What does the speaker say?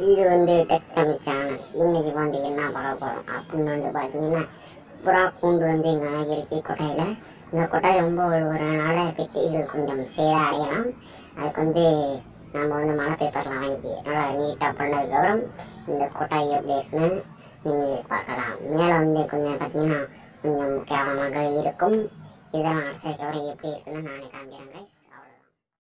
இது வந்து tech Tamil channel இன்னைக்கு வந்து என்ன பார்க்க போகிறோம் அப்படின்னு வந்து பார்த்தீங்கன்னா புறா கூண்டு வந்து இங்கே இருக்கு கொட்டையில். இந்த கொட்டை ரொம்ப ஒழுகுறதுனால பெட்டிகள் கொஞ்சம் சேதம் அடையலாம். அதுக்கு வந்து நம்ம வந்து மழை பேப்பர்லாம் வாங்கி நல்லா நீட்டாக பண்ணதுக்கப்புறம் இந்த கொட்டாய் எப்படி இருக்குன்னு நீங்கள் பார்க்கலாம். மேலே வந்து கொஞ்சம் பார்த்தீங்கன்னா கொஞ்சம் கேவலமாக இருக்கும். இதெல்லாம் அடைச்சதுக்கப்புறம் எப்படி இருக்குன்னு நானே காமிக்கிறேன் கைஸ்